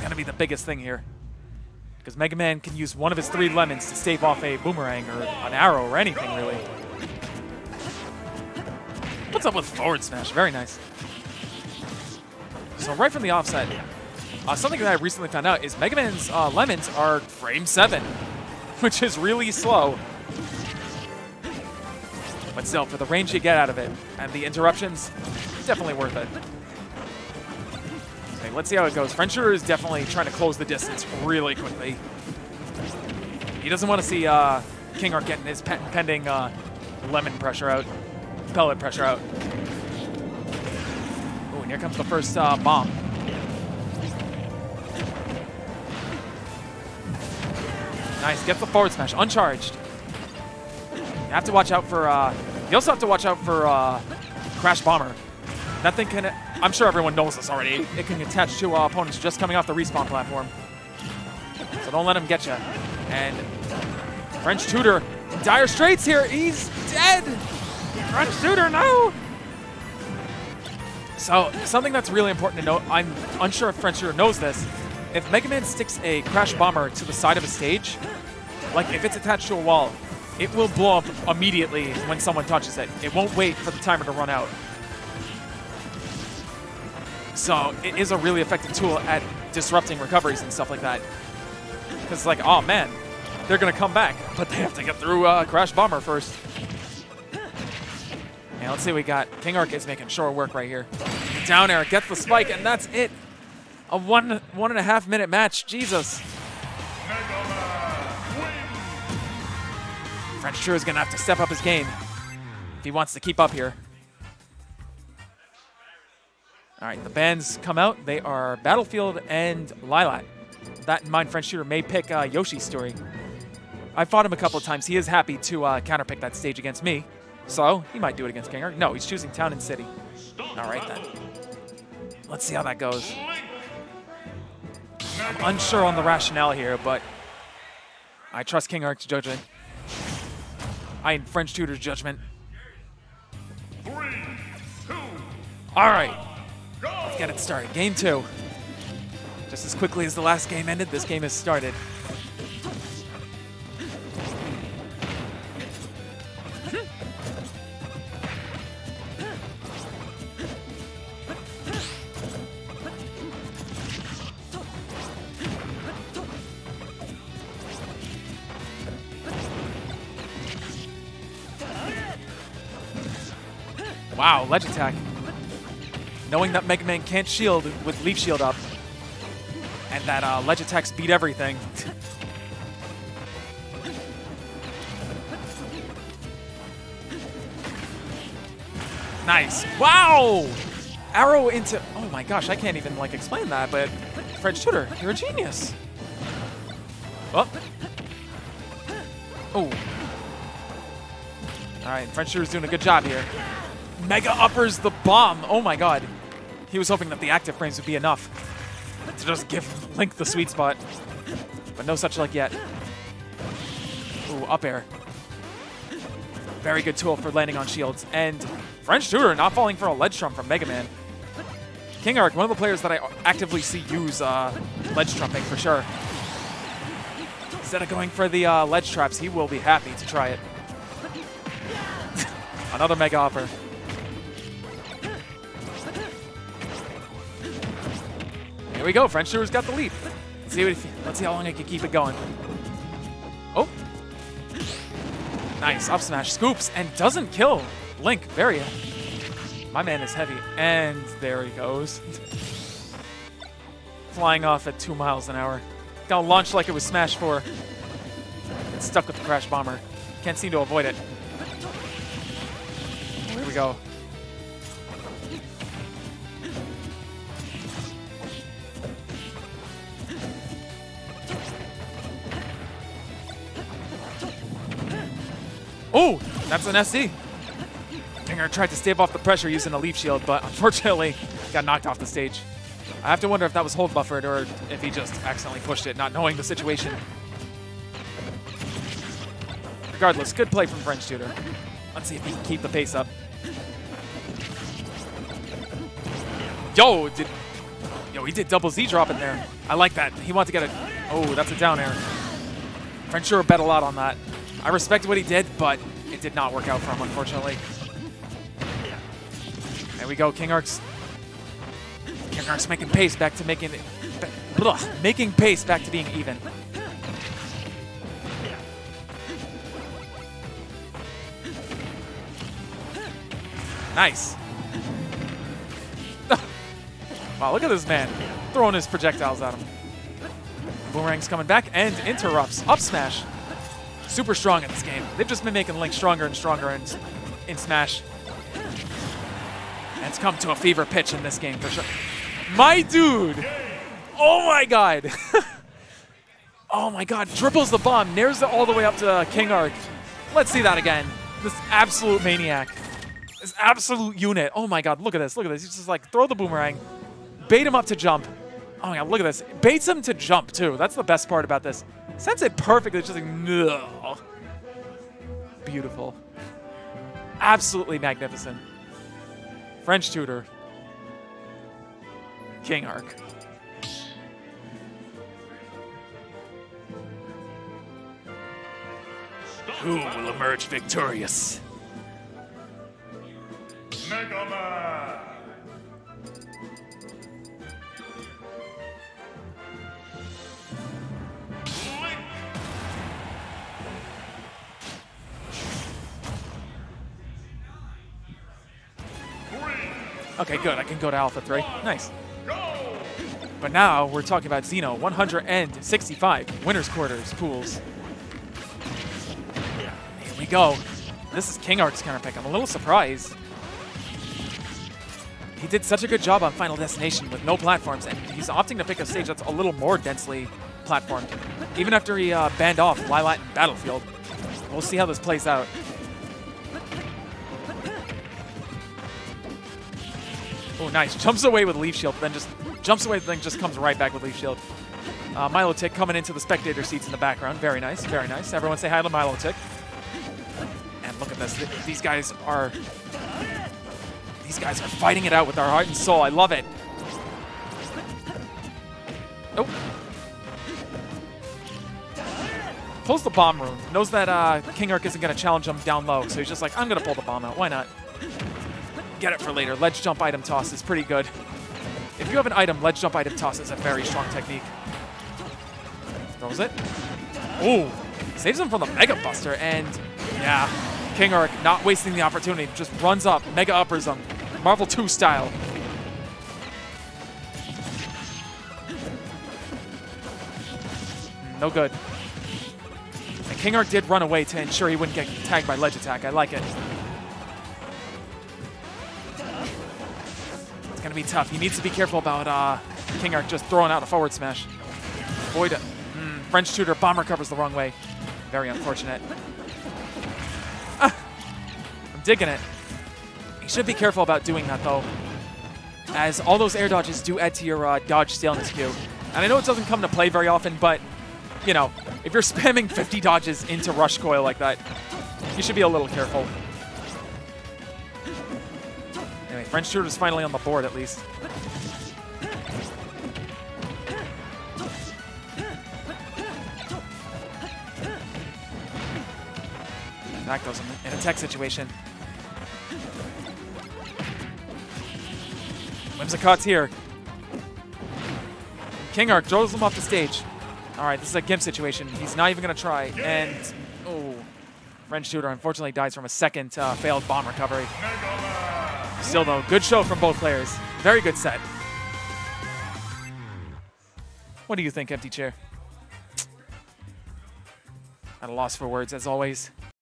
going to be the biggest thing here. Because Mega Man can use one of his three lemons to stave off a boomerang or an arrow or anything, really. What's up with forward smash? Very nice. So right from the offset, uh, something that I recently found out is Mega Man's uh, lemons are frame 7, which is really slow. But still, for the range you get out of it and the interruptions, definitely worth it. Let's see how it goes. Frencher is definitely trying to close the distance really quickly. He doesn't want to see uh, King Arc getting his pe pending uh, lemon pressure out, pellet pressure out. Oh, and here comes the first uh, bomb. Nice, gets the forward smash, uncharged. You have to watch out for, uh, you also have to watch out for uh, Crash Bomber. That thing can, I'm sure everyone knows this already, it can attach to uh, opponents just coming off the respawn platform. So don't let him get you. And French Tutor, in dire straits here, he's dead! French Tutor, no! So, something that's really important to note, I'm unsure if French Tutor knows this, if Mega Man sticks a Crash Bomber to the side of a stage, like if it's attached to a wall, it will blow up immediately when someone touches it. It won't wait for the timer to run out. So it is a really effective tool at disrupting recoveries and stuff like that. Because it's like, oh man, they're going to come back, but they have to get through uh, Crash Bomber first. Yeah, let's see what we got. King Arc is making sure work right here. Down air, gets the spike, and that's it. A one one and a half minute match. Jesus. French Tutor is going to have to step up his game if he wants to keep up here. All right, the bands come out. They are Battlefield and Lylat. That in mind, French Tutor may pick uh, Yoshi's story. I fought him a couple of times. He is happy to uh, counterpick that stage against me. So he might do it against King Arc. No, he's choosing Town and City. All right, then. Let's see how that goes. I'm unsure on the rationale here, but I trust King Arc's judgment. I in French Tutor's judgment. Three, two, All right, get it started. Game two. Just as quickly as the last game ended, this game has started. Wow, ledge attack. Knowing that Mega Man can't shield with Leaf Shield up, and that uh, ledge attacks beat everything. nice. Wow! Arrow into... Oh my gosh, I can't even like explain that, but French Tutor, you're a genius. Oh. Oh. All right, French Tutor's doing a good job here. Mega uppers the bomb. Oh my god. He was hoping that the active frames would be enough to just give Link the sweet spot. But no such luck yet. Ooh, up air. Very good tool for landing on shields. And French Tutor not falling for a ledge trump from Mega Man. King Arc, one of the players that I actively see use uh, ledge trumping for sure. Instead of going for the uh, ledge traps, he will be happy to try it. Another Mega Upper. Here we go. French Tutor's got the lead. Let's see, what let's see how long I can keep it going. Oh. Nice. Up smash. Scoops and doesn't kill Link. Very. My man is heavy. And there he goes. Flying off at two miles an hour. Got launched like it was Smash 4. It's stuck with the Crash Bomber. Can't seem to avoid it. Here we go. Oh, that's an SD. Dinger tried to stave off the pressure using a leaf shield, but unfortunately got knocked off the stage. I have to wonder if that was hold buffered or if he just accidentally pushed it, not knowing the situation. Regardless, good play from French Tutor. Let's see if he can keep the pace up. Yo, did Yo, he did double Z drop in there. I like that. He wanted to get a... Oh, that's a down air. French Tutor bet a lot on that. I respect what he did, but it did not work out for him, unfortunately. There we go. King Arc's... King Arc's making pace back to making... Ugh, making pace back to being even. Nice. wow, look at this man throwing his projectiles at him. Boomerang's coming back and interrupts. Up smash. Super strong in this game. They've just been making Link stronger and stronger in, in Smash. And it's come to a fever pitch in this game for sure. My dude! Oh my god! oh my god, triples the bomb, nairs it all the way up to King Arc. Let's see that again. This absolute maniac. This absolute unit. Oh my god, look at this, look at this. He's just like, throw the boomerang, bait him up to jump. Oh god, look at this. Baits him to jump too. That's the best part about this. Sends it perfectly, it's just like, no. Beautiful. Absolutely magnificent. French tutor. King Arc. Who will emerge victorious? Mega Man. Okay, good. I can go to Alpha 3. Nice. But now we're talking about Xeno 165 winners quarters pools. Here we go. This is King Arc's counter pick. I'm a little surprised. He did such a good job on Final Destination with no platforms, and he's opting to pick a stage that's a little more densely platformed. Even after he uh, banned off Lylat and Battlefield. We'll see how this plays out. Oh, nice. Jumps away with Leaf Shield, then just jumps away, then just comes right back with Leaf Shield. Uh, Milotic coming into the spectator seats in the background. Very nice, very nice. Everyone say hi to Milotic. And look at this. These guys are... These guys are fighting it out with their heart and soul. I love it. Nope. Pulls the bomb rune. Knows that uh, King Arc isn't going to challenge him down low, so he's just like, I'm going to pull the bomb out. Why not? Get it for later. Ledge jump item toss is pretty good. If you have an item, ledge jump item toss is a very strong technique. Throws it. Ooh. Saves him from the Mega Buster, and yeah, King Arc not wasting the opportunity. Just runs up, Mega Uppers him. Marvel 2 style. No good. And King Arc did run away to ensure he wouldn't get tagged by ledge attack. I like it. It's gonna be tough. He needs to be careful about uh, King Arc just throwing out a forward smash. Boyd, mm, French tutor bomber covers the wrong way. Very unfortunate. Ah, I'm digging it. You should be careful about doing that though, as all those air dodges do add to your uh, dodge staleness queue. And I know it doesn't come to play very often, but you know, if you're spamming 50 dodges into rush coil like that, you should be a little careful. French is finally on the board at least. That goes in, a tech situation. Whimsicott's here. King Arc throws him off the stage. All right, this is a Gimp situation. He's not even going to try. And, oh, French Tutor unfortunately dies from a second uh, failed bomb recovery. Still, though, good show from both players. Very good set. What do you think, Empty Chair? At a loss for words, as always.